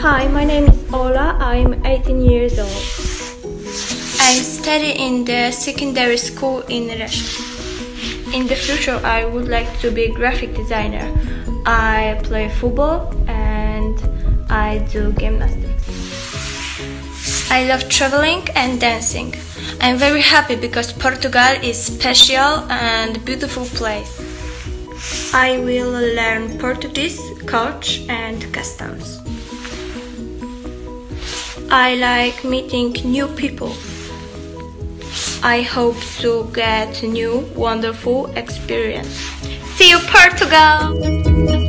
Hi, my name is Ola. I'm 18 years old. I study in the secondary school in Russia. In the future, I would like to be a graphic designer. I play football and I do gymnastics. I love traveling and dancing. I'm very happy because Portugal is a special and beautiful place. I will learn Portuguese, culture and customs. I like meeting new people. I hope to get new wonderful experience. See you Portugal!